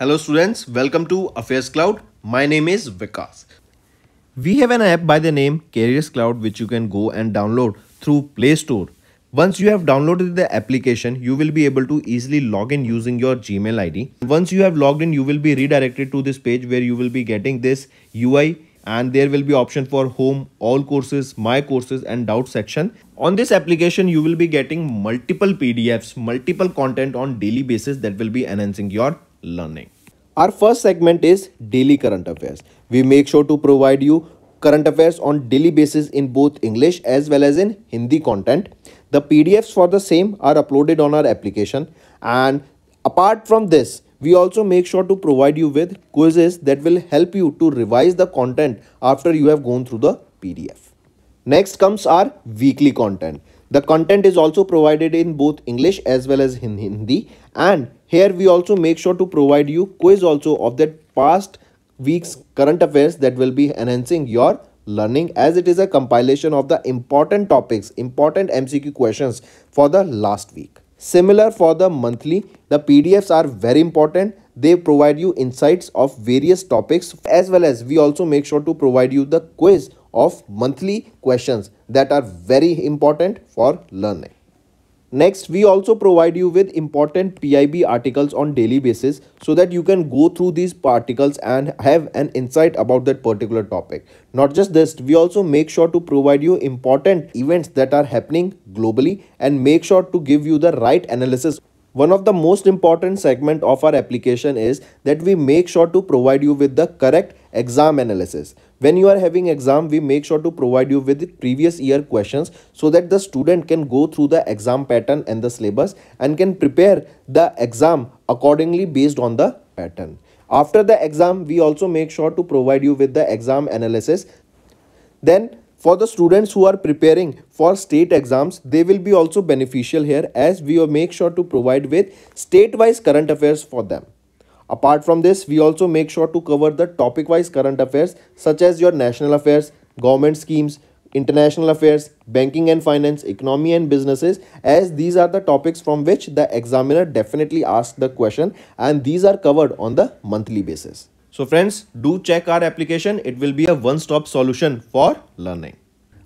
Hello students, welcome to Affairs Cloud. My name is Vikas. We have an app by the name Careers Cloud which you can go and download through Play Store. Once you have downloaded the application, you will be able to easily log in using your Gmail ID. Once you have logged in, you will be redirected to this page where you will be getting this UI and there will be option for home, all courses, my courses and doubt section. On this application, you will be getting multiple PDFs, multiple content on daily basis that will be enhancing your learning. Our first segment is daily current affairs. We make sure to provide you current affairs on daily basis in both English as well as in Hindi content. The PDFs for the same are uploaded on our application and apart from this, we also make sure to provide you with quizzes that will help you to revise the content after you have gone through the PDF. Next comes our weekly content. The content is also provided in both English as well as in Hindi and here we also make sure to provide you quiz also of that past week's current affairs that will be enhancing your learning as it is a compilation of the important topics, important MCQ questions for the last week. Similar for the monthly, the PDFs are very important. They provide you insights of various topics as well as we also make sure to provide you the quiz of monthly questions that are very important for learning. Next, we also provide you with important PIB articles on daily basis so that you can go through these articles and have an insight about that particular topic. Not just this, we also make sure to provide you important events that are happening globally and make sure to give you the right analysis one of the most important segment of our application is that we make sure to provide you with the correct exam analysis. When you are having exam, we make sure to provide you with the previous year questions so that the student can go through the exam pattern and the syllabus and can prepare the exam accordingly based on the pattern. After the exam, we also make sure to provide you with the exam analysis. Then for the students who are preparing for state exams, they will be also beneficial here as we make sure to provide with state-wise current affairs for them. Apart from this, we also make sure to cover the topic-wise current affairs such as your national affairs, government schemes, international affairs, banking and finance, economy and businesses as these are the topics from which the examiner definitely asks the question and these are covered on the monthly basis. So friends, do check our application. It will be a one-stop solution for learning.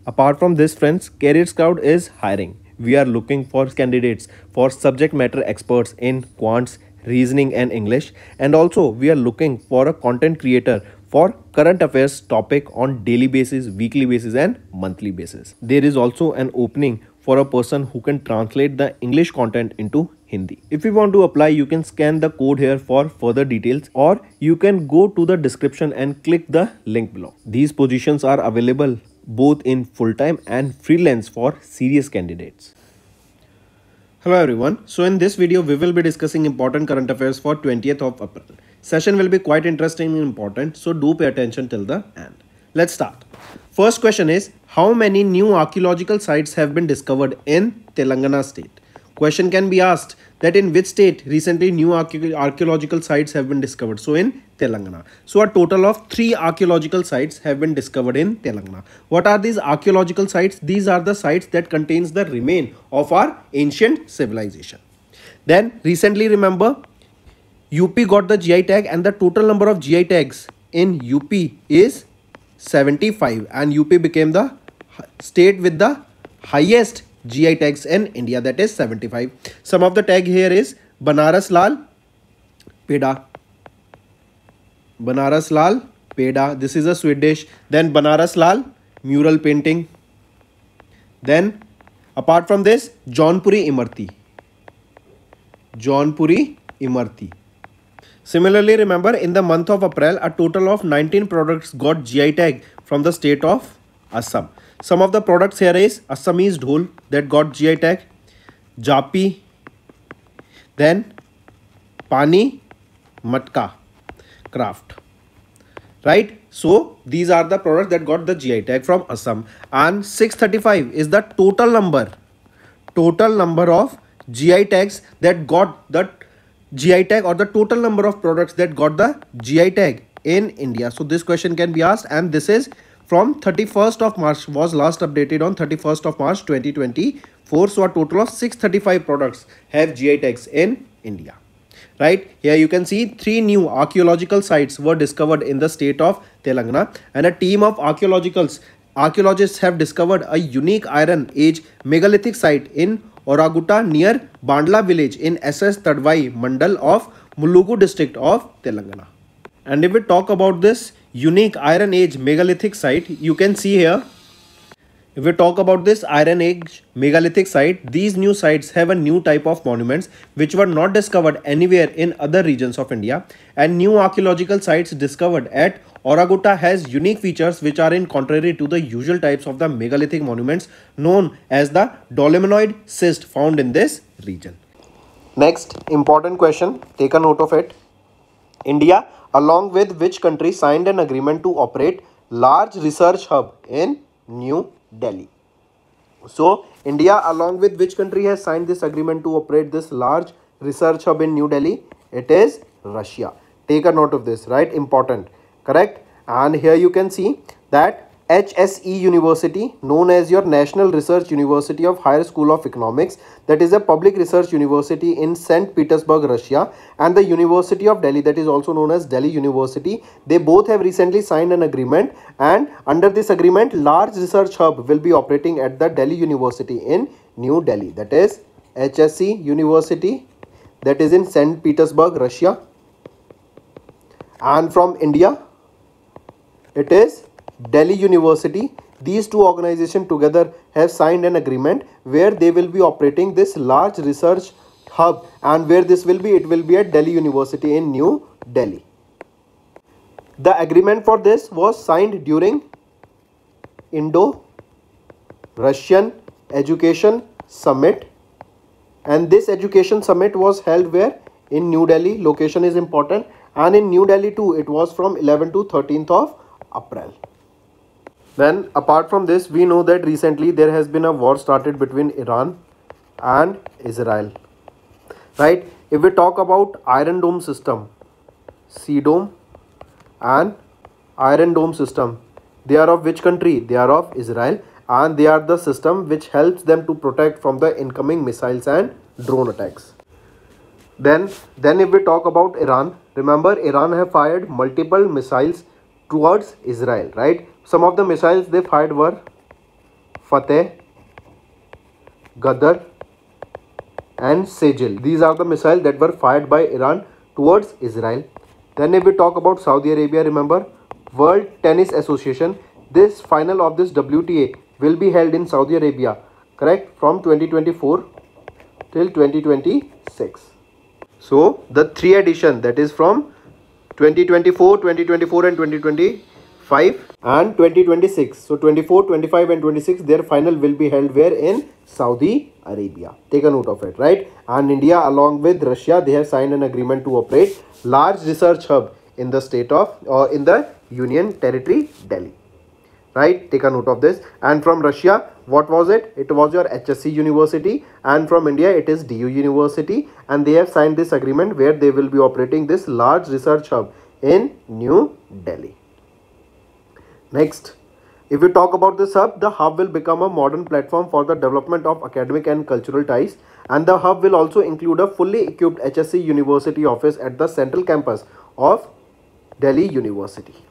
Apart from this friends, Careers Cloud is hiring. We are looking for candidates for subject matter experts in quants, reasoning and English. And also we are looking for a content creator for current affairs topic on daily basis, weekly basis and monthly basis. There is also an opening for a person who can translate the English content into Hindi. If you want to apply, you can scan the code here for further details or you can go to the description and click the link below. These positions are available both in full-time and freelance for serious candidates. Hello everyone. So in this video, we will be discussing important current affairs for 20th of April. Session will be quite interesting and important. So do pay attention till the end. Let's start. First question is, how many new archaeological sites have been discovered in Telangana state? Question can be asked that in which state recently new archaeological sites have been discovered. So in Telangana. So a total of three archaeological sites have been discovered in Telangana. What are these archaeological sites? These are the sites that contains the remain of our ancient civilization. Then recently remember UP got the GI tag and the total number of GI tags in UP is 75 and UP became the state with the highest GI tags in India that is 75. Some of the tag here is Banaras Lal Peda. Banaras Lal Peda. This is a Swedish. Then Banaras Lal mural painting. Then apart from this Jaunpuri Imarti. Jaunpuri Imarti. Similarly, remember in the month of April, a total of 19 products got GI tag from the state of Assam. Some of the products here is Assamese dhol that got GI tag, Japi, then Pani Matka craft. Right? So these are the products that got the GI tag from Assam and 635 is the total number total number of GI tags that got the GI tag or the total number of products that got the GI tag in India. So this question can be asked and this is from 31st of March was last updated on 31st of March 2024. So a total of 635 products have GI tags in India. right here you can see three new archaeological sites were discovered in the state of telangana and a team of archaeologicals archaeologists have discovered a unique iron age megalithic site in oraguta near bandla village in ss tadwai mandal of mulugu district of telangana and if we talk about this unique iron age megalithic site you can see here if we talk about this Iron Age megalithic site, these new sites have a new type of monuments which were not discovered anywhere in other regions of India and new archaeological sites discovered at Oraguta has unique features which are in contrary to the usual types of the megalithic monuments known as the dolmenoid schist found in this region. Next important question, take a note of it. India along with which country signed an agreement to operate large research hub in New Delhi. So India along with which country has signed this agreement to operate this large research hub in New Delhi? It is Russia. Take a note of this, right? Important, correct? And here you can see that HSE University, known as your National Research University of Higher School of Economics, that is a public research university in St. Petersburg, Russia, and the University of Delhi, that is also known as Delhi University. They both have recently signed an agreement, and under this agreement, large research hub will be operating at the Delhi University in New Delhi. That is HSE University, that is in St. Petersburg, Russia. And from India, it is Delhi University. These two organizations together have signed an agreement where they will be operating this large research hub and where this will be, it will be at Delhi University in New Delhi. The agreement for this was signed during Indo-Russian Education Summit and this education summit was held where in New Delhi location is important and in New Delhi too it was from 11 to 13th of April. Then apart from this, we know that recently there has been a war started between Iran and Israel. Right? If we talk about Iron Dome system, Sea Dome and Iron Dome system, they are of which country? They are of Israel and they are the system which helps them to protect from the incoming missiles and drone attacks. Then, then if we talk about Iran, remember Iran have fired multiple missiles towards Israel, right? Some of the missiles they fired were Fateh, Gadar and Sejil. These are the missiles that were fired by Iran towards Israel. Then if we talk about Saudi Arabia, remember World Tennis Association, this final of this WTA will be held in Saudi Arabia, correct, from 2024 till 2026. So the three edition that is from 2024 2024 and 2025 and 2026 so 24 25 and 26 their final will be held where? In saudi arabia. Take a note of it right? And india along with russia they have signed an agreement to operate large research hub in the state of or in the union territory delhi. Right? Take a note of this. And from russia what was it? It was your HSE university. And from india it is du university. And they have signed this agreement where they will be operating this large research hub in new delhi next if we talk about this hub the hub will become a modern platform for the development of academic and cultural ties and the hub will also include a fully equipped HSE university office at the central campus of delhi university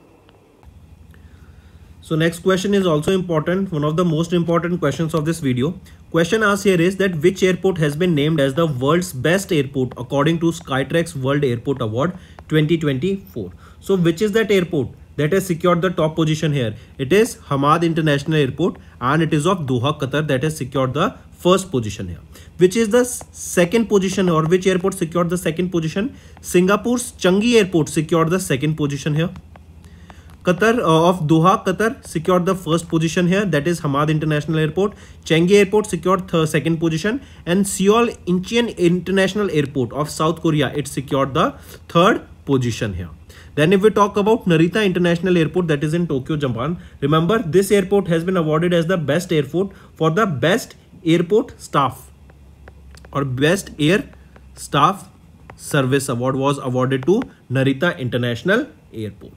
so next question is also important, one of the most important questions of this video. Question asked here is that which airport has been named as the world's best airport according to Skytrax World Airport Award 2024. So which is that airport that has secured the top position here? It is Hamad International Airport and it is of Doha, Qatar that has secured the first position here. Which is the second position or which airport secured the second position? Singapore's Changi Airport secured the second position here. Qatar uh, of Doha, Qatar secured the first position here. That is Hamad International Airport. Changi Airport secured the second position. And Seoul Incheon International Airport of South Korea, it secured the third position here. Then if we talk about Narita International Airport that is in Tokyo, Japan. Remember this airport has been awarded as the best airport for the best airport staff or best air staff service award was awarded to Narita International Airport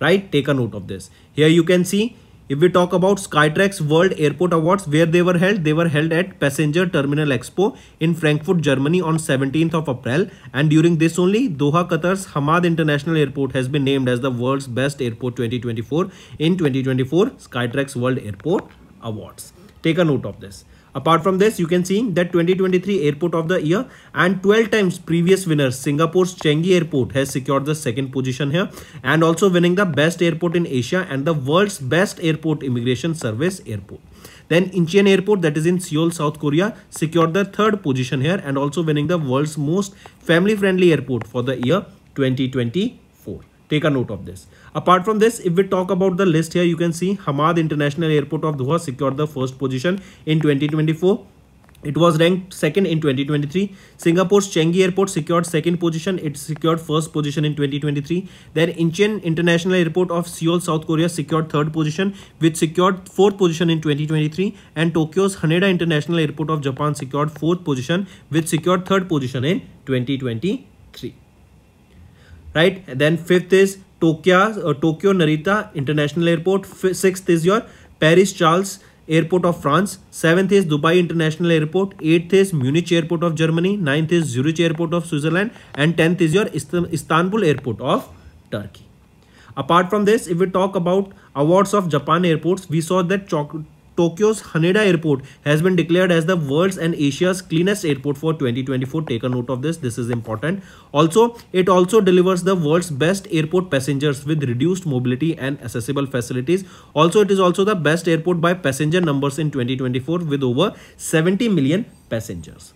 right take a note of this here you can see if we talk about Skytrax World Airport Awards, where they were held, they were held at Passenger Terminal Expo in Frankfurt, Germany on 17th of April. And during this only, Doha, Qatar's Hamad International Airport has been named as the world's best airport 2024 in 2024 Skytrax World Airport Awards. Take a note of this. Apart from this, you can see that 2023 Airport of the Year and 12 times previous winner Singapore's Changi Airport has secured the second position here and also winning the best airport in Asia and the world's best airport immigration service airport. Then Incheon Airport that is in Seoul, South Korea secured the third position here and also winning the world's most family friendly airport for the year 2024. Take a note of this. Apart from this, if we talk about the list here, you can see Hamad International Airport of Doha secured the first position in 2024. It was ranked second in 2023. Singapore's Changi Airport secured second position. It secured first position in 2023. Then Incheon International Airport of Seoul, South Korea secured third position, which secured fourth position in 2023. And Tokyo's Haneda International Airport of Japan secured fourth position, which secured third position in 2023. Right. And then fifth is Tokyo Tokyo Narita International Airport sixth is your, Paris Charles Airport of France, seventh is Dubai International Airport, eighth is Munich Airport of Germany, ninth is Zurich Airport of Switzerland, and tenth is your Istanbul Airport of Turkey. Apart from this if you talk about awards of Japan airports we saw that Tokyo's Haneda Airport has been declared as the world's and Asia's cleanest airport for 2024. Take a note of this. This is important. Also, it also delivers the world's best airport passengers with reduced mobility and accessible facilities. Also, it is also the best airport by passenger numbers in 2024 with over 70 million passengers.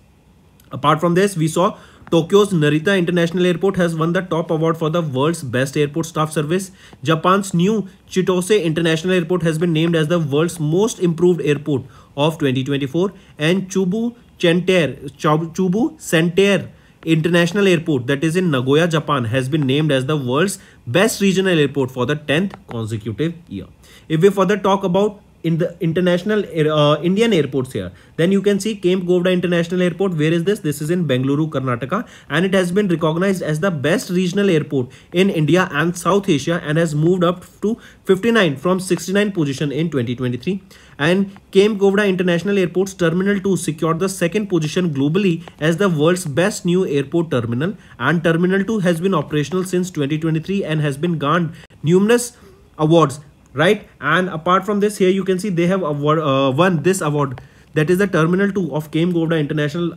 Apart from this, we saw Tokyo's Narita International Airport has won the top award for the world's best airport staff service. Japan's new Chitose International Airport has been named as the world's most improved airport of 2024 and Chubu Chenter, Chubu Center International Airport that is in Nagoya, Japan has been named as the world's best regional airport for the 10th consecutive year. If we further talk about in the international uh, Indian airports here. Then you can see Kempegowda International Airport. Where is this? This is in Bengaluru, Karnataka. And it has been recognized as the best regional airport in India and South Asia and has moved up to 59 from 69 position in 2023. And Kempegowda International Airport's Terminal 2 secured the second position globally as the world's best new airport terminal. And Terminal 2 has been operational since 2023 and has been garnered numerous awards right? And apart from this here you can see they have award, uh, won this award. That is the terminal 2 of Kempegowda International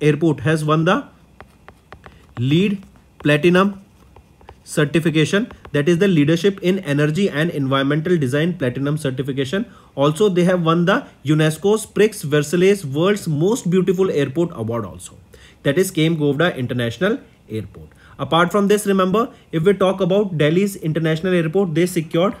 Airport has won the LEED platinum certification. That is the leadership in energy and environmental design platinum certification. Also they have won the unesco's prix versailles world's most beautiful airport award also. That is Kempegowda international airport. Apart from this remember if we talk about delhi's international airport they secured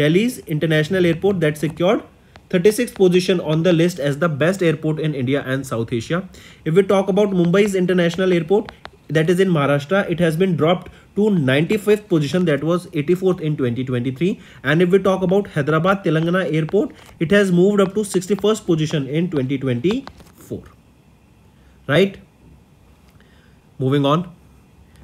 Delhi's international airport that secured 36th position on the list as the best airport in India and South Asia. If we talk about Mumbai's international airport, that is in Maharashtra, it has been dropped to 95th position that was 84th in 2023 and if we talk about Hyderabad Telangana airport it has moved up to 61st position in 2024 right? Moving on.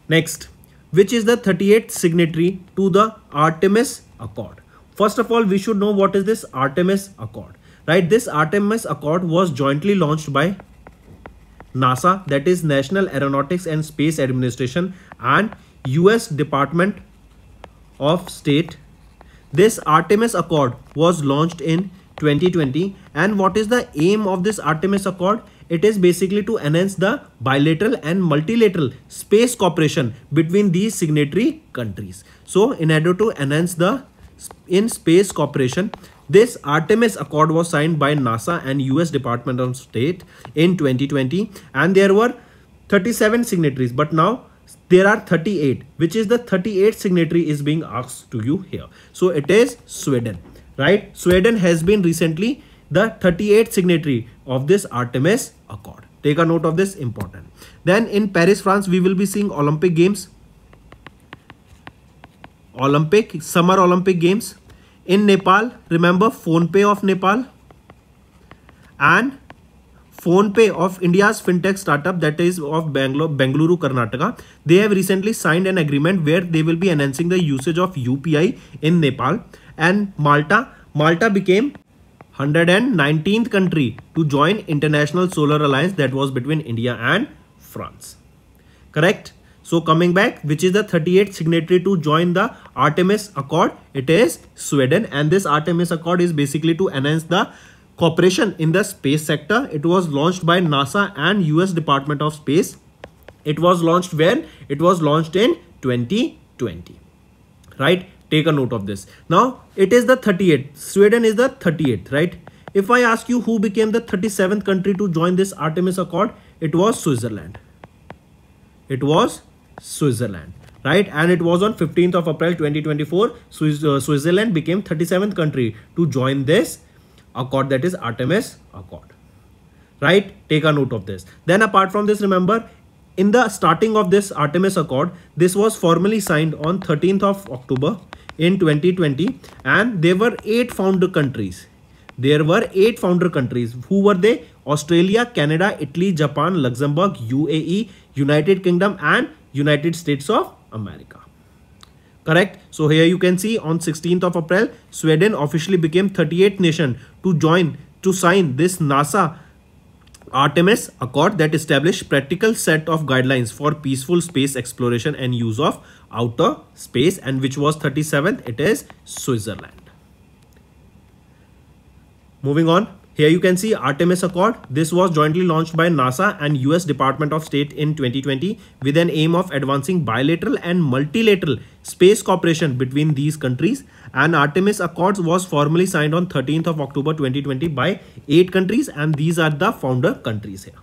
Next which is the 38th signatory to the Artemis Accord First of all, we should know what is this Artemis Accord, right? This Artemis Accord was jointly launched by NASA, that is National Aeronautics and Space Administration and US Department of State. This Artemis Accord was launched in 2020 and what is the aim of this Artemis Accord? It is basically to enhance the bilateral and multilateral space cooperation between these signatory countries. So in order to enhance the in space cooperation. This Artemis Accord was signed by NASA and US Department of State in 2020 and there were 37 signatories but now there are 38 which is the 38th signatory is being asked to you here. So it is Sweden, right? Sweden has been recently the 38th signatory of this Artemis Accord. Take a note of this important. Then in Paris, France, we will be seeing Olympic Games Olympic, Summer Olympic Games. In Nepal, remember Fonepay of Nepal and PhonePe of India's fintech startup that is of Bangalore, Bengaluru, Karnataka. They have recently signed an agreement where they will be enhancing the usage of UPI in Nepal and Malta. Malta became 119th country to join International Solar Alliance that was between India and France. Correct? So coming back, which is the 38th signatory to join the Artemis Accord? It is Sweden and this Artemis Accord is basically to enhance the cooperation in the space sector. It was launched by NASA and US Department of Space. It was launched when? It was launched in 2020. Right? Take a note of this. Now, it is the 38th. Sweden is the 38th, right? If I ask you who became the 37th country to join this Artemis Accord, it was Switzerland. It was Switzerland right and it was on 15th of april 2024 uh, switzerland became 37th country to join this accord that is Artemis Accord. Right? Take a note of this. Then apart from this, remember in the starting of this Artemis Accord, this was formally signed on 13th of October in 2020 and there were eight founder countries. There were eight founder countries. Who were they? Australia, Canada, Italy, Japan, Luxembourg, UAE, United Kingdom and United States of America. Correct? So here you can see on 16th of april sweden officially became 38th nation to join to sign this nasa artemis accord that established practical set of guidelines for peaceful space exploration and use of outer space and which was 37th it is switzerland. Moving on here you can see Artemis Accord. This was jointly launched by NASA and US Department of State in 2020 with an aim of advancing bilateral and multilateral space cooperation between these countries. And Artemis Accords was formally signed on 13th of October 2020 by eight countries and these are the founder countries here.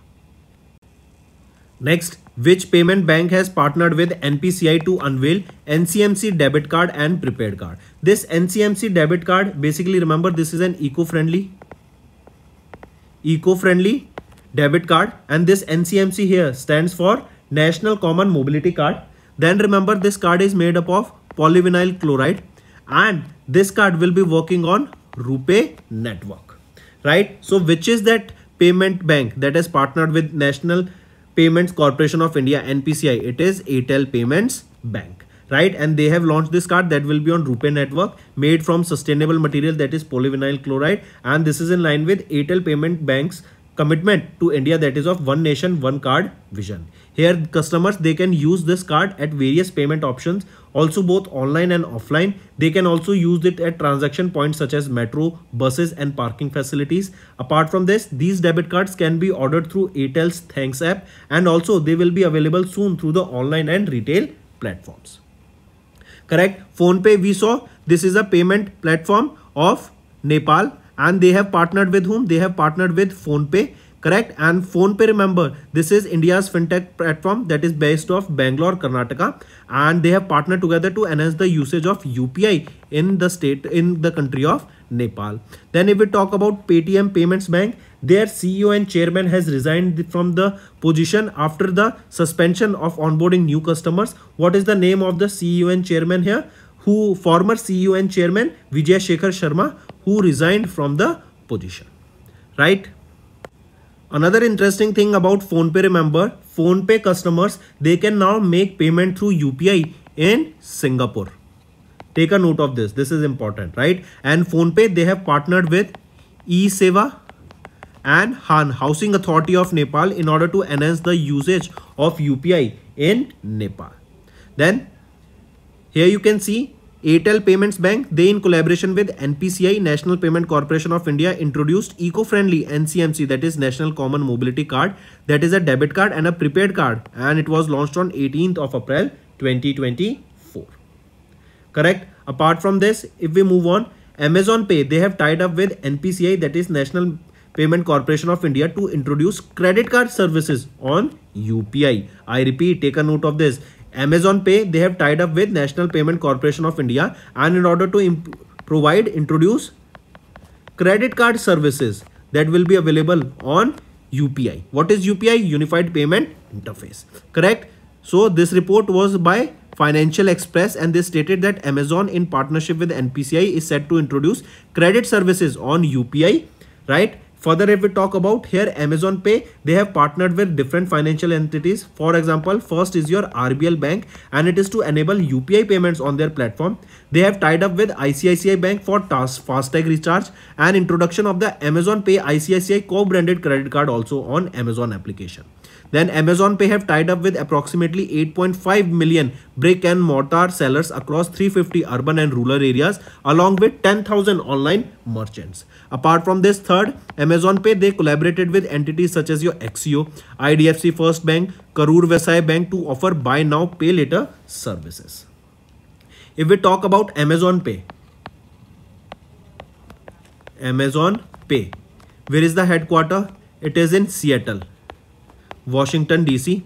Next, which payment bank has partnered with NPCI to unveil NCMC debit card and prepaid card? This NCMC debit card, basically remember this is an eco-friendly eco-friendly debit card and this NCMC here stands for National Common Mobility Card. Then remember this card is made up of polyvinyl chloride and this card will be working on RuPay network, right? So which is that payment bank that has partnered with National Payments Corporation of India NPCI? It is Airtel Payments Bank right and they have launched this card that will be on RuPay network made from sustainable material that is polyvinyl chloride and this is in line with Airtel Payment Bank's commitment to India that is of one nation one card vision. Here customers they can use this card at various payment options also both online and offline. They can also use it at transaction points such as metro, buses and parking facilities. Apart from this these debit cards can be ordered through Airtel's Thanks app and also they will be available soon through the online and retail platforms correct? Fonepay we saw this is a payment platform of nepal and they have partnered with whom? They have partnered with phone pay. Correct? And phone pay remember this is india's fintech platform that is based off bangalore karnataka and they have partnered together to enhance the usage of upi in the state in the country of nepal then if we talk about paytm payments bank their CEO and chairman has resigned from the position after the suspension of onboarding new customers. What is the name of the CEO and chairman here? Who former CEO and chairman Vijay Shekhar Sharma who resigned from the position. Right? Another interesting thing about PhonePe remember PhonePe customers they can now make payment through UPI in Singapore. Take a note of this. This is important, right? And PhonePe they have partnered with eSeva and Han Housing Authority of Nepal in order to enhance the usage of UPI in Nepal. Then here you can see Airtel Payments Bank, they in collaboration with NPCI, National Payment Corporation of India introduced eco-friendly NCMC that is National Common Mobility Card that is a debit card and a prepaid card and it was launched on 18th of April 2024. Correct? Apart from this, if we move on, Amazon Pay, they have tied up with NPCI that is National Payment Corporation of India to introduce credit card services on UPI. I repeat, take a note of this. Amazon Pay, they have tied up with National Payment Corporation of India and in order to provide, introduce credit card services that will be available on UPI. What is UPI? Unified Payment Interface. Correct? So this report was by Financial Express and they stated that Amazon in partnership with NPCI is set to introduce credit services on UPI, right? Further, if we talk about here Amazon Pay, they have partnered with different financial entities. For example, first is your RBL Bank and it is to enable UPI payments on their platform. They have tied up with ICICI Bank for FASTag recharge and introduction of the Amazon Pay ICICI co-branded credit card also on Amazon application. Then Amazon Pay have tied up with approximately 8.5 million brick and mortar sellers across 350 urban and rural areas along with 10,000 online merchants. Apart from this third, Amazon Pay, they collaborated with entities such as your Axio, IDFC First Bank, Karur Vysya Bank to offer buy now, pay later services. If we talk about Amazon Pay, Amazon Pay, where is the headquarter? It is in Seattle. Washington DC.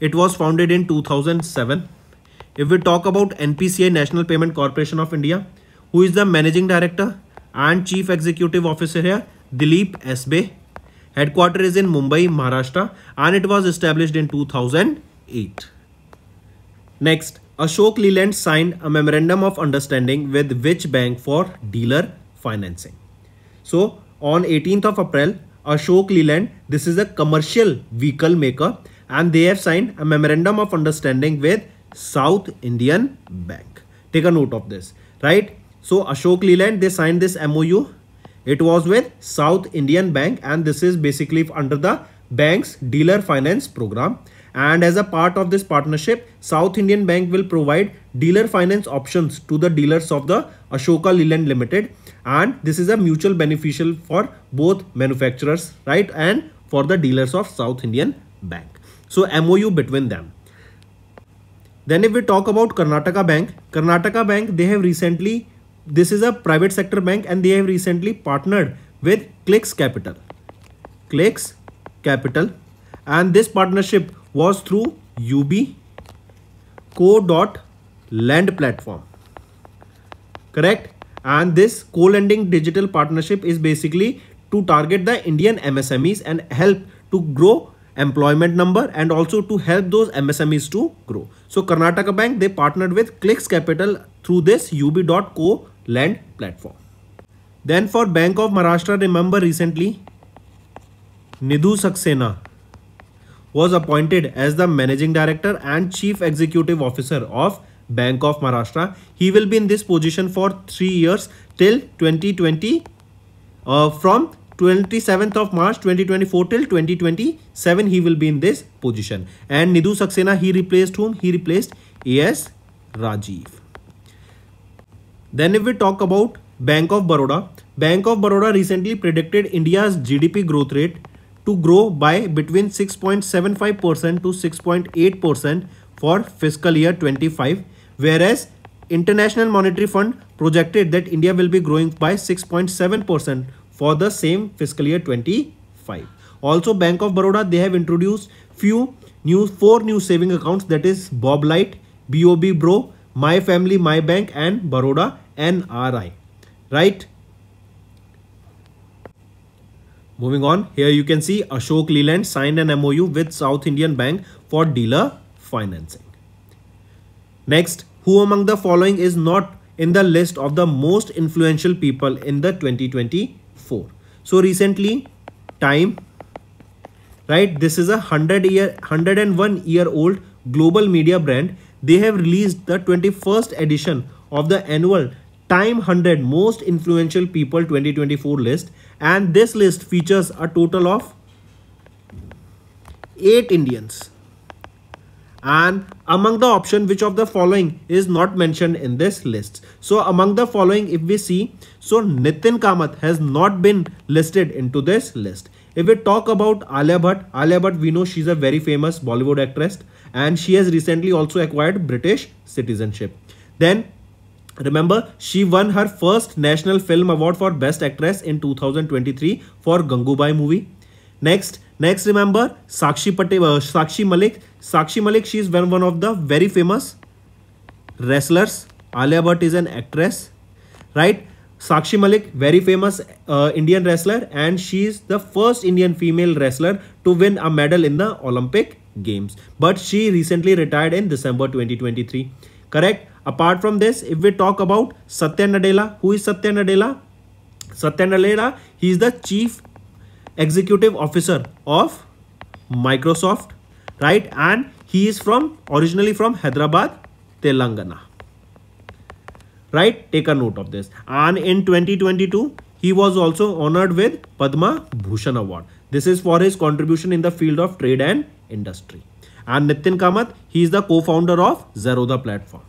It was founded in 2007. If we talk about NPCI National Payment Corporation of India, who is the managing director and chief executive officer here, Dilip Asbe. Headquarter is in Mumbai, Maharashtra and it was established in 2008. Next, Ashok Leyland signed a memorandum of understanding with which bank for dealer financing. So on 18th of April, Ashok Leyland. This is a commercial vehicle maker and they have signed a memorandum of understanding with South Indian Bank. Take a note of this, right? So Ashok Leyland, they signed this MOU. It was with South Indian Bank and this is basically under the bank's dealer finance program. And as a part of this partnership, South Indian Bank will provide dealer finance options to the dealers of the Ashoka Leyland Limited and this is a mutual beneficial for both manufacturers right and for the dealers of South Indian Bank. So MOU between them. Then if we talk about Karnataka Bank, Karnataka Bank they have recently this is a private sector bank and they have recently partnered with Clix Capital. Clix Capital and this partnership was through Yubi Co. Dot Land platform. Correct? And this co-lending digital partnership is basically to target the Indian MSMEs and help to grow employment number and also to help those MSMEs to grow. So Karnataka Bank, they partnered with Clix Capital through this Yubi.co lend platform. Then for Bank of Maharashtra, remember recently, Nidhu Saxena was appointed as the Managing Director and Chief Executive Officer of Bank of Maharashtra. He will be in this position for three years till 2020 uh, from 27th of March 2024 till 2027 he will be in this position. And Nidhu Saxena he replaced whom? He replaced AS Rajiv. Then if we talk about Bank of Baroda. Bank of Baroda recently predicted India's GDP growth rate to grow by between 6.75% to 6.8% for fiscal year 25 whereas International Monetary Fund projected that India will be growing by 6.7% for the same fiscal year 25. Also Bank of Baroda, they have introduced few new four new saving accounts that is Bob Light, BOB Bro, My Family, My Bank and Baroda NRI. Right? Moving on, here you can see Ashok Leyland signed an MOU with South Indian Bank for dealer financing. Next, who among the following is not in the list of the most influential people in the 2024? So recently, Time, right? This is a 100 year, 101 year old global media brand. They have released the 21st edition of the annual Time 100 Most Influential People 2024 list and this list features a total of 8 Indians and among the option which of the following is not mentioned in this list? So among the following if we see so nitin kamath has not been listed into this list. If we talk about alia bhatt alia bhatt we know she's a very famous bollywood actress and she has recently also acquired british citizenship. Then Remember, she won her first National Film Award for Best Actress in 2023 for Gangubai movie. Next, next remember Sakshi uh, Sakshi Malik. Sakshi Malik, she is one, one of the very famous wrestlers. Alia Bhatt is an actress, right? Sakshi Malik, very famous uh, Indian wrestler and she is the first Indian female wrestler to win a medal in the Olympic Games. But she recently retired in December 2023. Correct? Apart from this, if we talk about Satya Nadella, who is Satya Nadella? Satya Nadella, he is the chief executive officer of Microsoft, right? And he is from originally from Hyderabad, Telangana. Right? Take a note of this. And in 2022, he was also honored with Padma Bhushan Award. This is for his contribution in the field of trade and industry. And Nitin Kamath, he is the co-founder of Zerodha platform.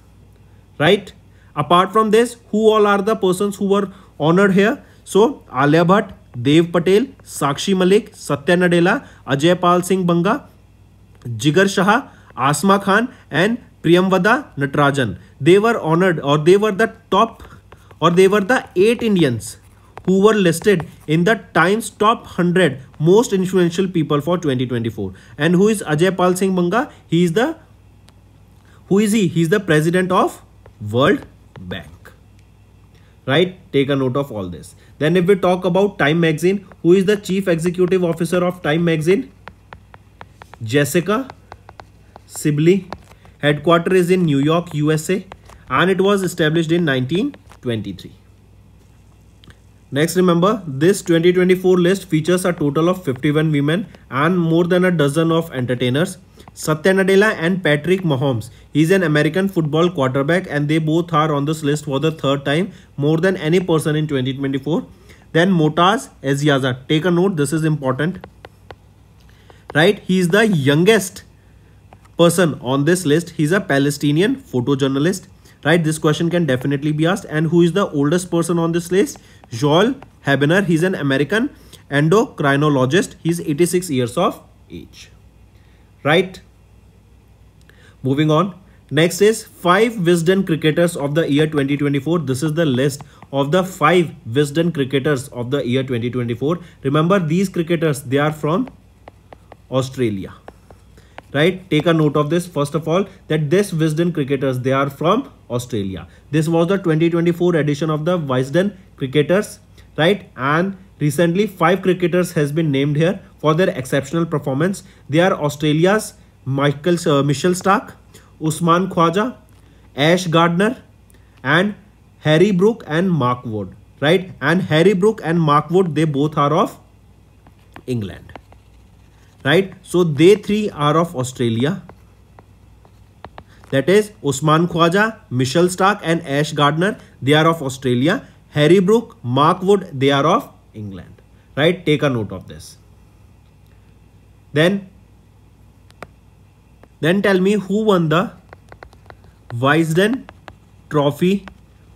Right? Apart from this, who all are the persons who were honored here? So, Alia Bhatt, Patel, Sakshi Malik, Satya Nadella, Ajay Pal Singh Banga, Jigar Shah, Asma Khan and Priyamvada Natarajan. They were honored or they were the top or they were the eight Indians who were listed in the Times top 100 most influential people for 2024. And who is Ajay Pal Singh Banga? He is the who is he? He is the president of World Bank. Right? Take a note of all this. Then if we talk about Time Magazine, who is the chief executive officer of Time Magazine? Jessica Sibley. Headquarter is in New York, USA and it was established in 1923. Next remember this 2024 list features a total of 51 women and more than a dozen of entertainers. Satya Nadella and Patrick Mahomes. He's an American football quarterback and they both are on this list for the third time more than any person in 2024. Then Motaz Azaiza. Take a note this is important. Right? He is the youngest person on this list. He's a Palestinian photojournalist right this question can definitely be asked and who is the oldest person on this list joel habener he's an american endocrinologist he's 86 years of age right moving on. Next is five wisden cricketers of the year 2024 this is the list of the five wisden cricketers of the year 2024 remember these cricketers they are from australia. Right? Take a note of this first of all that this wisden cricketers they are from australia. This was the 2024 edition of the wisden cricketers right? And recently five cricketers has been named here for their exceptional performance. They are australia's michael uh, mitchell starc usman Khawaja, ash gardner and harry brook and mark wood right? And harry brook and mark wood they both are of england right? So they three are of australia. That is usman Khawaja, mitchell starc and ash gardner they are of australia. Harry brook mark wood they are of england right? Take a note of this. Then then tell me who won the Wisden trophy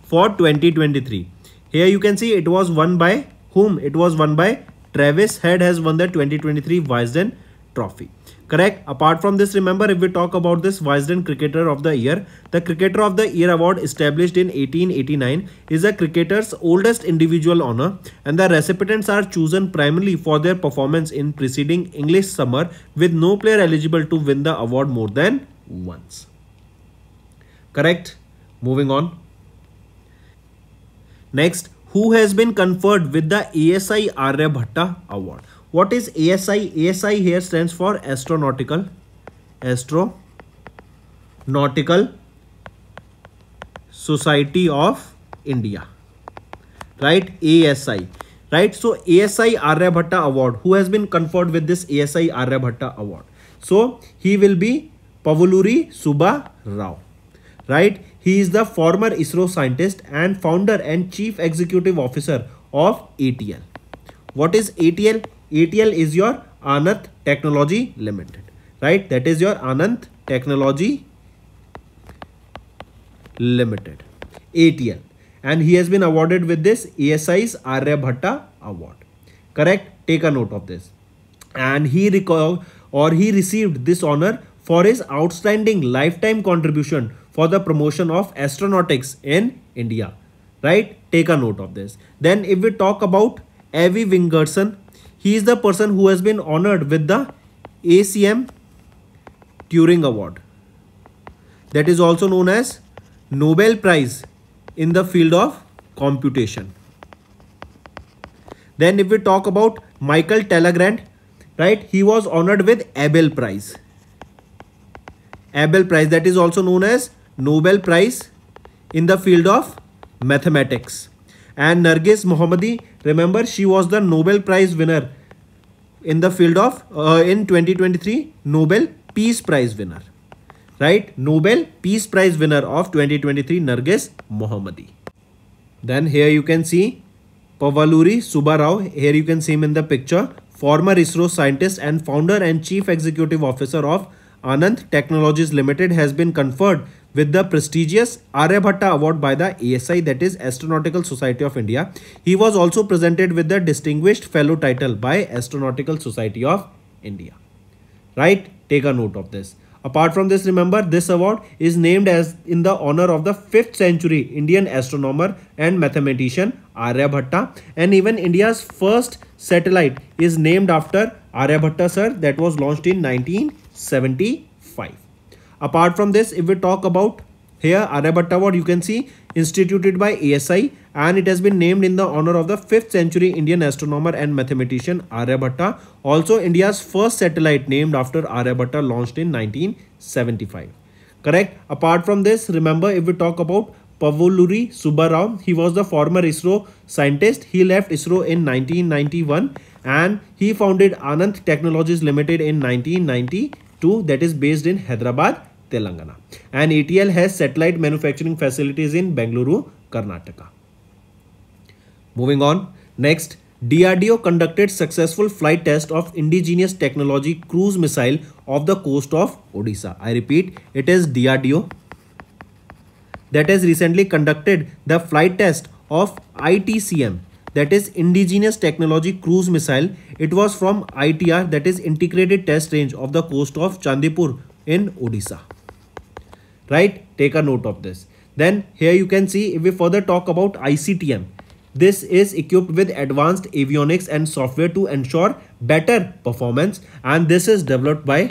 for 2023 here you can see it was won by whom it was won by Travis Head has won the 2023 Wisden Trophy. Correct. Apart from this, remember if we talk about this Wisden Cricketer of the Year, the Cricketer of the Year award established in 1889 is a cricketer's oldest individual honor and the recipients are chosen primarily for their performance in preceding English summer with no player eligible to win the award more than once. Correct. Moving on. Next, who has been conferred with the ASI Aryabhatta Award. What is ASI? ASI here stands for Astronautical. Astronautical Society of India. Right? ASI. Right? So ASI Aryabhatta Award. Who has been conferred with this ASI Aryabhatta Award? So he will be Pavuluri Subba Rao. Right? He is the former ISRO scientist and founder and chief executive officer of ATL. What is ATL? ATL is your Anant Technology Limited, right? That is your Anant Technology Limited, ATL. And he has been awarded with this ASI's Aryabhatta Award. Correct? Take a note of this. And he recall or he received this honor for his outstanding lifetime contribution for the promotion of astronautics in India. Right? Take a note of this. Then if we talk about Avi Wigderson, he is the person who has been honored with the ACM Turing Award. That is also known as Nobel Prize in the field of computation. Then if we talk about Michael Talagrand, right, he was honored with Abel Prize. Abel Prize that is also known as Nobel Prize in the field of mathematics. And Narges Mohammadi, remember she was the Nobel Prize winner in the field of uh, in 2023 Nobel Peace Prize winner. Right? Nobel Peace Prize winner of 2023 Narges Mohammadi. Then here you can see Pavuluri Subbarao. Here you can see him in the picture. Former ISRO scientist and founder and chief executive officer of Anand Technologies Limited has been conferred with the prestigious Aryabhatta Award by the ASI that is Astronautical Society of India. He was also presented with the Distinguished Fellow title by Astronautical Society of India. Right? Take a note of this. Apart from this, remember this award is named as in the honor of the 5th century Indian astronomer and mathematician Aryabhatta and even India's first satellite is named after Aryabhatta sir that was launched in 1975. Apart from this, if we talk about here Aryabhatta Award, you can see instituted by ASI and it has been named in the honor of the 5th century Indian astronomer and mathematician Aryabhatta. Also India's first satellite named after Aryabhatta launched in 1975. Correct. Apart from this, remember if we talk about Pavuluri Subbarao, he was the former ISRO scientist. He left ISRO in 1991 and he founded Ananth Technologies Limited in 1992 that is based in Hyderabad, Telangana. And ATL has satellite manufacturing facilities in Bengaluru, Karnataka. Moving on. Next, DRDO conducted successful flight test of indigenous technology cruise missile off the coast of Odisha. I repeat, it is DRDO that has recently conducted the flight test of ITCM that is indigenous technology cruise missile. It was from ITR that is integrated test range of the coast of Chandipur in Odisha. Right? Take a note of this. Then here you can see if we further talk about ICTM this is equipped with advanced avionics and software to ensure better performance and this is developed by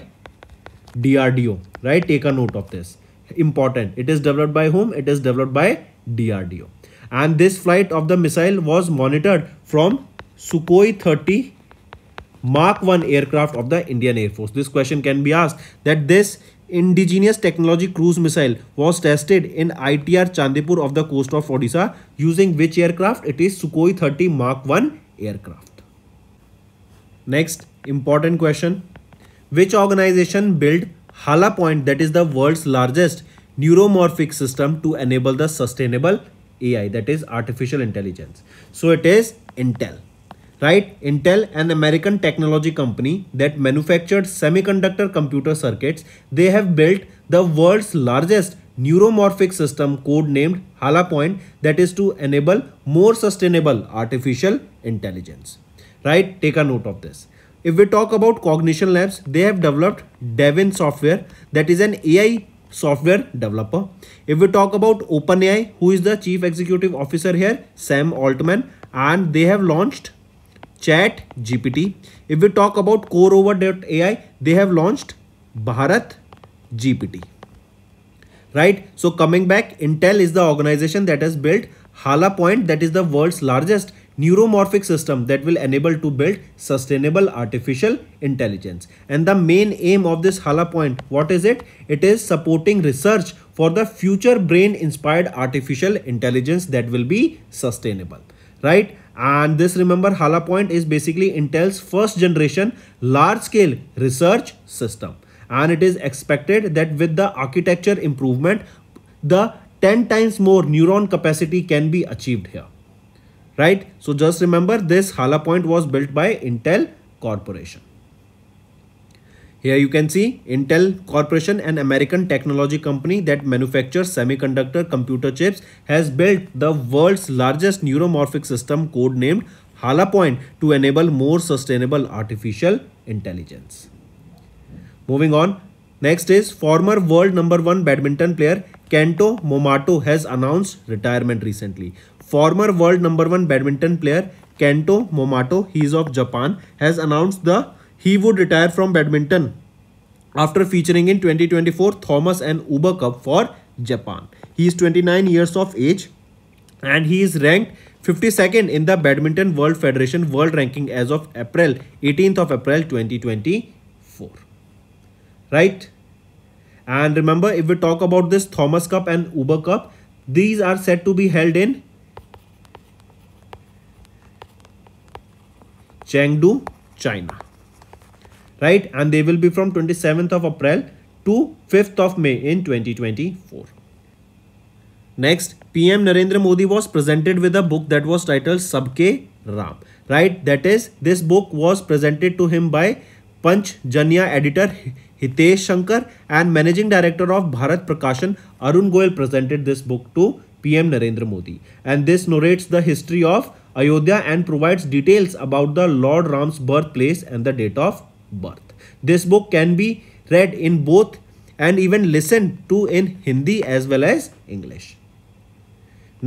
DRDO, right? Take a note of this. Important. It is developed by whom? It is developed by DRDO. And this flight of the missile was monitored from Sukhoi 30 Mark 1 aircraft of the Indian Air Force. This question can be asked that this indigenous technology cruise missile was tested in ITR Chandipur of the coast of Odisha using which aircraft? It is Sukhoi 30 Mark 1 aircraft. Next important question. Which organization built Hala Point that is the world's largest neuromorphic system to enable the sustainable AI that is artificial intelligence. So it is Intel right? Intel, an American technology company that manufactured semiconductor computer circuits, they have built the world's largest neuromorphic system code named Hala Point that is to enable more sustainable artificial intelligence, right? Take a note of this. If we talk about Cognition Labs, they have developed Devin software that is an AI software developer. If we talk about OpenAI, who is the chief executive officer here, Sam Altman, and they have launched chat gpt if we talk about CoreOver.ai they have launched bharat gpt right? So coming back intel is the organization that has built hala point that is the world's largest neuromorphic system that will enable to build sustainable artificial intelligence. And the main aim of this hala point what is it? It is supporting research for the future brain inspired artificial intelligence that will be sustainable right? And this remember Hala Point is basically Intel's first generation large scale research system. And it is expected that with the architecture improvement the 10 times more neuron capacity can be achieved here right so just remember this Hala Point was built by Intel Corporation here you can see Intel Corporation, an American technology company that manufactures semiconductor computer chips, has built the world's largest neuromorphic system codenamed Hala Point to enable more sustainable artificial intelligence. Moving on, next is former world number one badminton player Kento Momota has announced retirement recently. Former world number one badminton player Kento Momota, he is of Japan, has announced the he would retire from badminton after featuring in 2024 Thomas and Uber Cup for Japan. He is 29 years of age and he is ranked 52nd in the Badminton World Federation World Ranking as of April 18th of April 2024. Right? And remember if we talk about this Thomas Cup and Uber Cup, these are said to be held in Chengdu, China. right? And they will be from 27th of april to 5th of may in 2024 next pm narendra modi was presented with a book that was titled sabke ram right? That is this book was presented to him by punch janya editor hitesh shankar and managing director of bharat prakashan arun goel presented this book to pm narendra modi. And this narrates the history of ayodhya and provides details about the lord ram's birthplace and the date of birth this book can be read in both and even listened to in hindi as well as english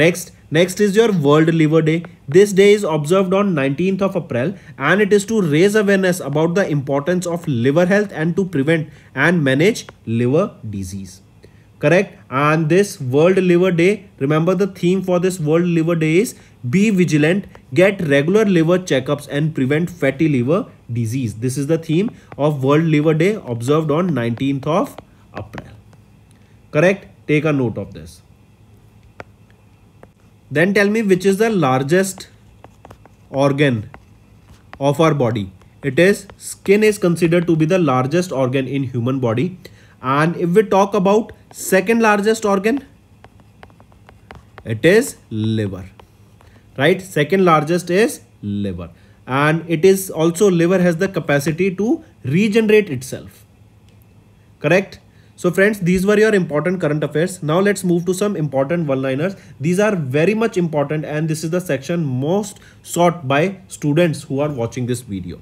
Next, next is your World Liver Day. This day is observed on 19th of April and it is to raise awareness about the importance of liver health and to prevent and manage liver disease. Correct? And this World Liver Day, remember the theme for this World Liver Day is be vigilant, get regular liver checkups and prevent fatty liver disease. This is the theme of World Liver Day observed on 19th of April. Correct? Take a note of this. Then tell me which is the largest organ of our body. It is skin is considered to be the largest organ in human body. And if we talk about second largest organ, it is liver. Right? Second largest is liver. And it is also liver has the capacity to regenerate itself. Correct? So friends, these were your important current affairs. Now let's move to some important one-liners. These are very much important and this is the section most sought by students who are watching this video.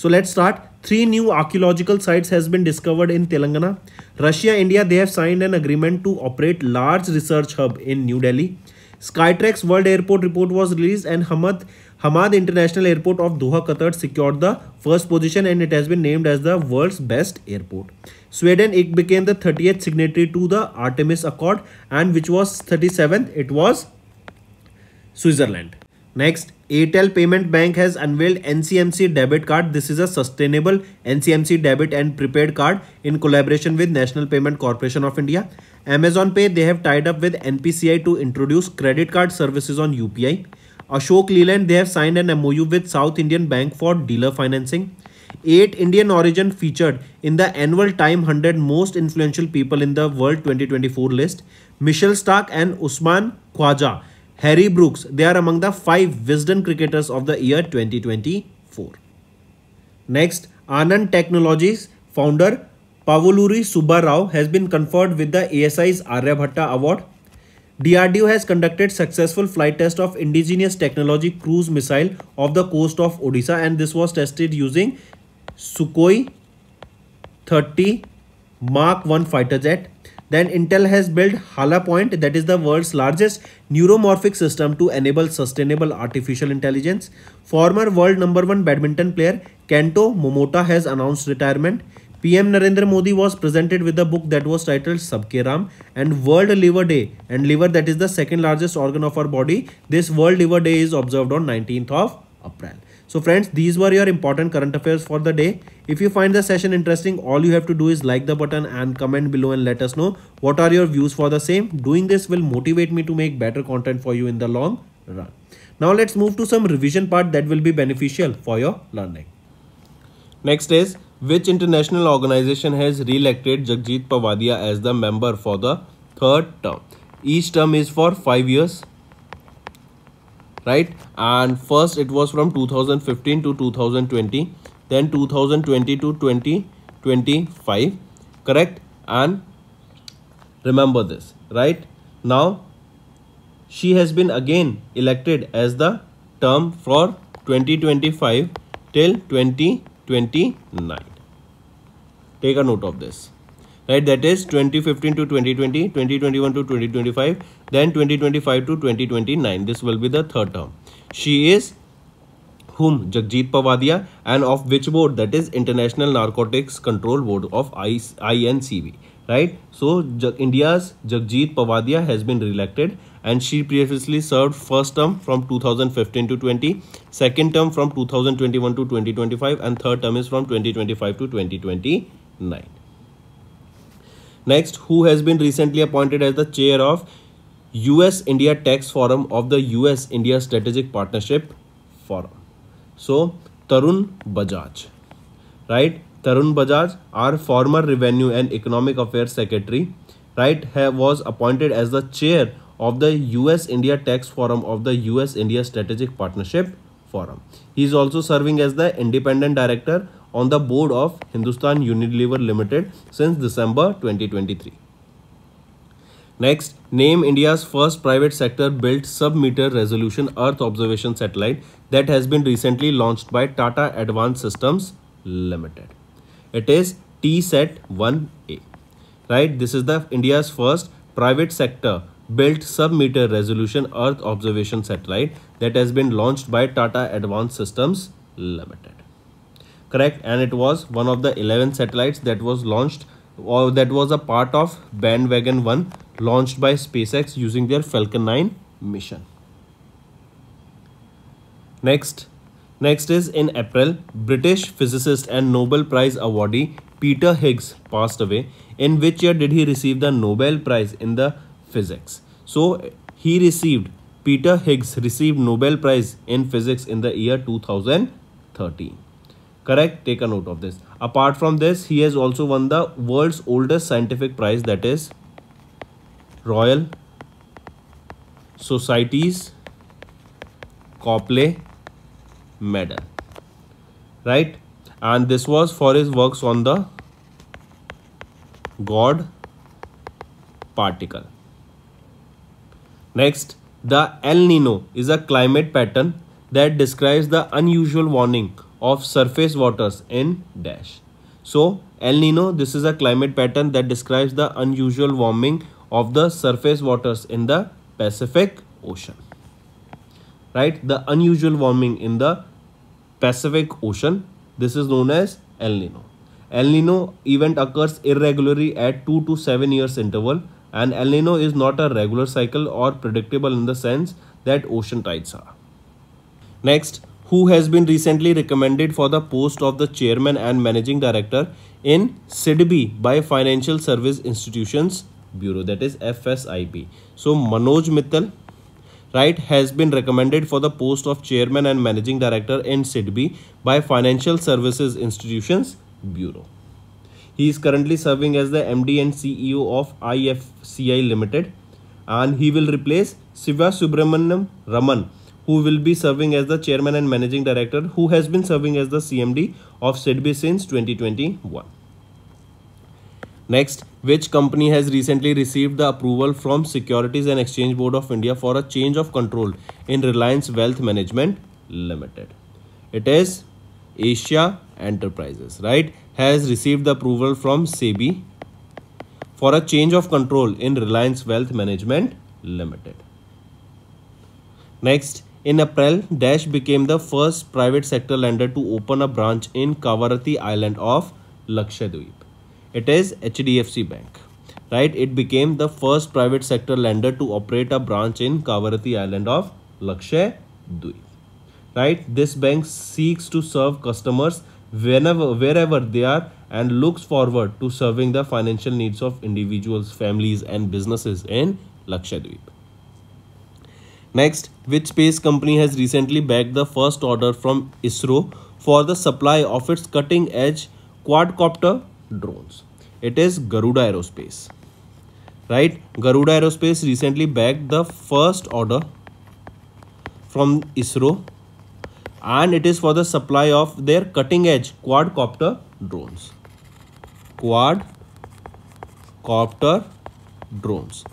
So let's start. Three new archaeological sites has been discovered in Telangana. Russia, India, they have signed an agreement to operate large research hub in New Delhi. Skytrax World Airport report was released and Hamad Hamad International Airport of Doha, Qatar secured the first position and it has been named as the world's best airport. Sweden it became the 30th signatory to the Artemis Accord and which was 37th it was Switzerland. Next, Airtel Payment Bank has unveiled NCMC debit card. This is a sustainable NCMC debit and prepaid card in collaboration with National Payment Corporation of India. Amazon Pay, they have tied up with NPCI to introduce credit card services on UPI. Ashok Leyland, they have signed an MOU with South Indian Bank for dealer financing. Eight Indian origin featured in the annual Time 100 most influential people in the world 2024 list. Mitchell Starc and Usman Khawaja, Harry Brooks, they are among the five Wisden cricketers of the year 2024. Next, Ananth Technologies founder Pavuluri Subba Rao has been conferred with the ASI's Aryabhatta Award DRDO has conducted successful flight test of indigenous technology cruise missile off the coast of Odisha and this was tested using Sukhoi 30 Mark 1 fighter jet. Then Intel has built Hala Point that is the world's largest neuromorphic system to enable sustainable artificial intelligence. Former world number 1 badminton player Kento Momota has announced retirement. PM Narendra Modi was presented with a book that was titled Sabke Ram and World Liver Day and liver that is the second largest organ of our body. This World Liver Day is observed on 19th of April. So friends, these were your important current affairs for the day. If you find the session interesting, all you have to do is like the button and comment below and let us know what are your views for the same. Doing this will motivate me to make better content for you in the long run. Now let's move to some revision part that will be beneficial for your learning. Next is which international organization has re-elected Jagjit Pavadia as the member for the third term? Each term is for five years, right? And first it was from 2015 to 2020, then 2020 to 2025, correct? And remember this, right? Now she has been again elected as the term for 2025 till 2029 take a note of this right? That is 2015 to 2020 2021 to 2025 then 2025 to 2029 this will be the third term. She is whom? Jagjit Pavadia and of which board? That is International Narcotics Control Board of INCB right? So India's Jagjit Pavadia has been re-elected and she previously served first term from 2015 to 20 second term from 2021 to 2025 and third term is from 2025 to 2020 9. Next, who has been recently appointed as the chair of US India Tax Forum of the US India Strategic Partnership Forum. So, Tarun Bajaj, right? Tarun Bajaj, our former Revenue and Economic Affairs Secretary, right, was appointed as the chair of the US India Tax Forum of the US India Strategic Partnership Forum. He is also serving as the independent director on the board of Hindustan Unilever Limited since December 2023. Next, name India's first private sector built sub-meter resolution Earth observation satellite that has been recently launched by Tata Advanced Systems Limited. It is TSAT-1A. Right, this is the India's first private sector built sub-meter resolution Earth observation satellite that has been launched by Tata Advanced Systems Limited. Correct, and it was one of the 11 satellites that was launched or that was a part of Bandwagon 1 launched by SpaceX using their Falcon 9 mission. Next, next is in April, British physicist and Nobel Prize awardee Peter Higgs passed away. In which year did he receive the Nobel Prize in the physics? So he received Peter Higgs received Nobel Prize in physics in the year 2013. Correct? Take a note of this. Apart from this, he has also won the world's oldest scientific prize that is Royal Society's Copley Medal. Right? And this was for his works on the God particle. Next, the El Nino is a climate pattern that describes the unusual warming of surface waters in dash. So El Nino, this is a climate pattern that describes the unusual warming of the surface waters in the Pacific Ocean. Right, the unusual warming in the Pacific Ocean. This is known as El Nino. El Nino event occurs irregularly at 2 to 7 years interval and El Nino is not a regular cycle or predictable in the sense that ocean tides are. Next, who has been recently recommended for the post of the chairman and managing director in SIDBI by Financial Service Institutions Bureau that is FSIB. So Manoj Mittal right has been recommended for the post of chairman and managing director in SIDBI by Financial Services Institutions Bureau. He is currently serving as the MD and CEO of IFCI Limited and he will replace Siva Subramaniam Raman who will be serving as the chairman and managing director who has been serving as the CMD of SIDBI since 2021. Next, which company has recently received the approval from Securities and Exchange Board of India for a change of control in Reliance Wealth Management Limited? It is Asia Enterprises, right? Has received the approval from SEBI for a change of control in Reliance Wealth Management Limited. Next, in April, Dash became the first private sector lender to open a branch in Kavaratti Island of Lakshadweep. It is HDFC Bank. Right? It became the first private sector lender to operate a branch in Kavaratti Island of Lakshadweep. Right? This bank seeks to serve customers whenever wherever they are and looks forward to serving the financial needs of individuals, families and businesses in Lakshadweep. Next, which space company has recently bagged the first order from ISRO for the supply of its cutting edge quadcopter drones? It is Garuda Aerospace. Right? Garuda Aerospace recently bagged the first order from ISRO and it is for the supply of their cutting edge quadcopter drones. Quadcopter drones.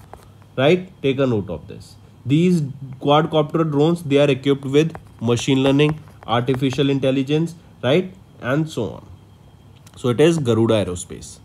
Right? Take a note of this. These quadcopter drones, they are equipped with machine learning, artificial intelligence, right? And so on. So it is Garuda Aerospace.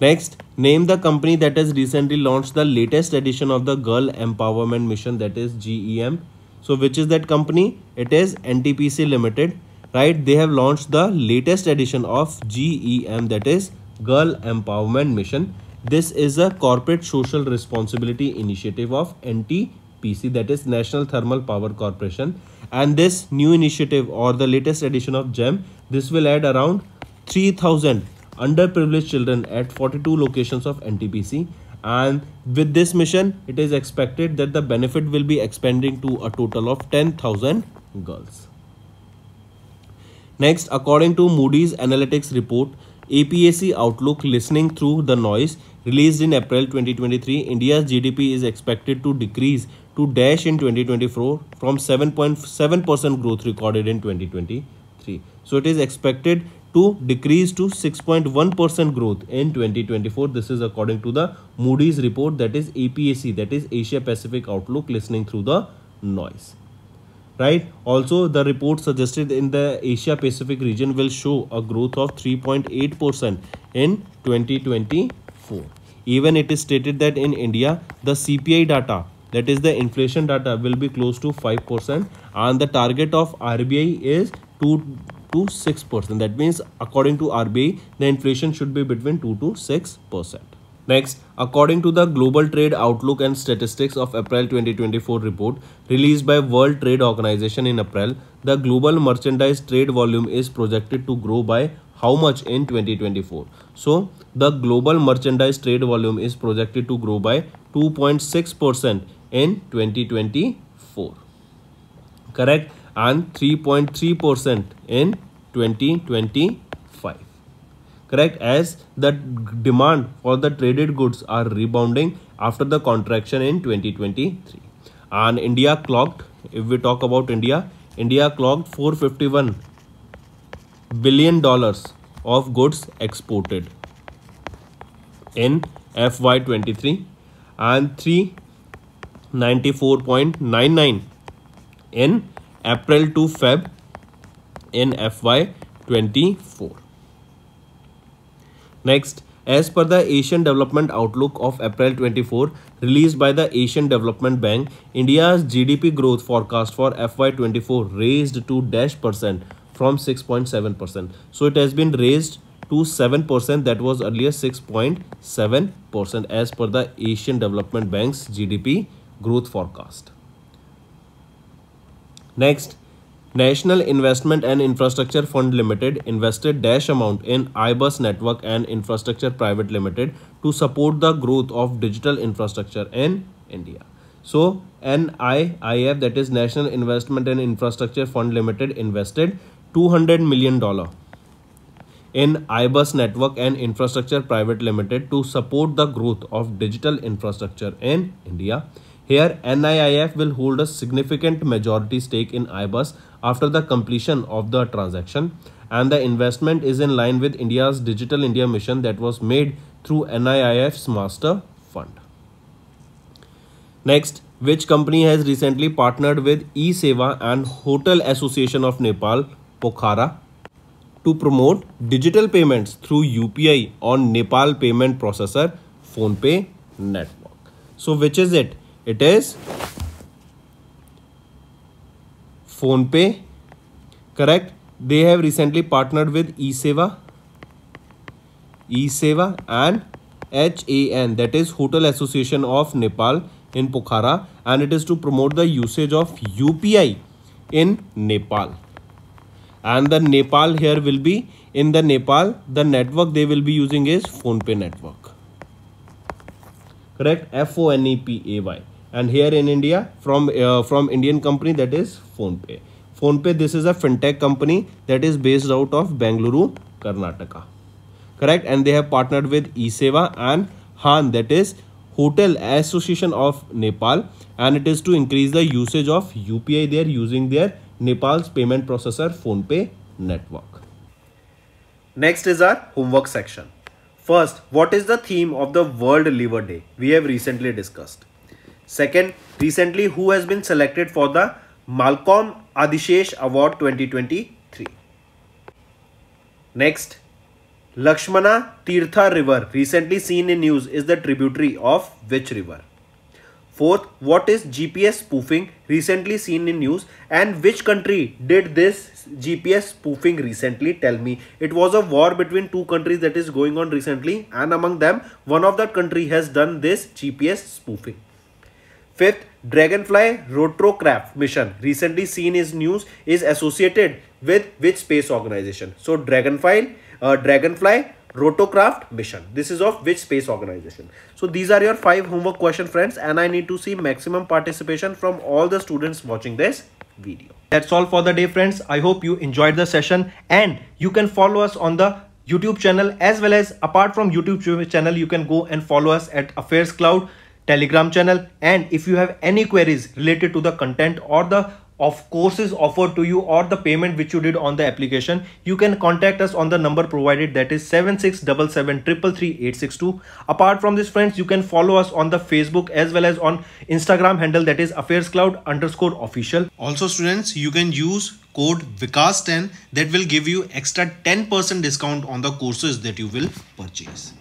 Next, name the company that has recently launched the latest edition of the Girl Empowerment Mission that is GEM. So which is that company? It is NTPC Limited, right? They have launched the latest edition of GEM that is Girl Empowerment Mission this is a corporate social responsibility initiative of NTPC that is National Thermal Power Corporation and this new initiative or the latest edition of GEM this will add around 3000 underprivileged children at 42 locations of NTPC and with this mission it is expected that the benefit will be expanding to a total of 10,000 girls. Next, according to Moody's Analytics report, APAC Outlook Listening Through the Noise released in April 2023, India's GDP is expected to decrease to dash in 2024 from 7.7% growth recorded in 2023. So it is expected to decrease to 6.1% growth in 2024. This is according to the Moody's report that is APAC that is Asia Pacific Outlook listening through the noise right also the report suggested in the asia pacific region will show a growth of 3.8% in 2024 even it is stated that in india the cpi data that is the inflation data will be close to 5% and the target of rbi is 2 to 6% that means according to rbi the inflation should be between 2 to 6% Next, according to the Global Trade Outlook and Statistics of April 2024 report released by World Trade Organization in April, the global merchandise trade volume is projected to grow by how much in 2024? So, the global merchandise trade volume is projected to grow by 2.6% in 2024. Correct? And 3.3% in 2025 correct as the demand for the traded goods are rebounding after the contraction in 2023 and india clocked if we talk about india india clocked 451 billion dollars of goods exported in fy23 and 394.99 in april to feb in fy24 Next, as per the Asian Development Outlook of April 24 released by the Asian Development Bank, India's GDP growth forecast for FY24 raised to dash percent from 6.7%. So it has been raised to 7% that was earlier 6.7% as per the Asian Development Bank's GDP growth forecast. Next, National Investment and Infrastructure Fund Limited invested dash amount in iBus Network and Infrastructure Private Limited to support the growth of digital infrastructure in India. So NIIF that is National Investment and Infrastructure Fund Limited invested 200 million dollar in iBus Network and Infrastructure Private Limited to support the growth of digital infrastructure in India. Here, NIIF will hold a significant majority stake in iBus after the completion of the transaction and the investment is in line with India's Digital India mission that was made through NIIF's Master Fund. Next, which company has recently partnered with eSewa and Hotel Association of Nepal, Pokhara, to promote digital payments through UPI on Nepal payment processor PhonePe network. So which is it? it is PhonePe correct they have recently partnered with eSeva eSeva and HAN that is Hotel Association of Nepal in Pokhara and it is to promote the usage of UPI in Nepal and the Nepal here will be in the Nepal the network they will be using is Fonepay network. Correct? F O N E P A Y. And here in India from uh, from Indian company that is PhonePe. PhonePe this is a fintech company that is based out of Bengaluru, Karnataka. Correct? And they have partnered with eSewa and Han that is Hotel Association of Nepal. And it is to increase the usage of UPI they are using their Nepal's payment processor PhonePe network next is our homework section first what is the theme of the World Liver Day we have recently discussed second recently who has been selected for the Malcolm Adiseshiah Award 2023 next Lakshmana Tirtha river recently seen in news is the tributary of which river Fourth, what is GPS spoofing recently seen in news and which country did this GPS spoofing recently? Tell me. It was a war between two countries that is going on recently and among them one of that country has done this GPS spoofing. Fifth, Dragonfly rotorcraft mission recently seen in news is associated with which space organization? So Dragonfly, uh, Dragonfly rotorcraft mission. This is of which space organization? So these are your five homework question friends and I need to see maximum participation from all the students watching this video. That's all for the day friends. I hope you enjoyed the session and you can follow us on the YouTube channel as well as apart from YouTube channel you can go and follow us at Affairs Cloud Telegram channel and if you have any queries related to the content or the of courses offered to you or the payment which you did on the application you can contact us on the number provided that is 7677333862 apart from this friends you can follow us on the facebook as well as on instagram handle that is affairs cloud underscore official. Also students you can use code vikas10 that will give you extra 10% discount on the courses that you will purchase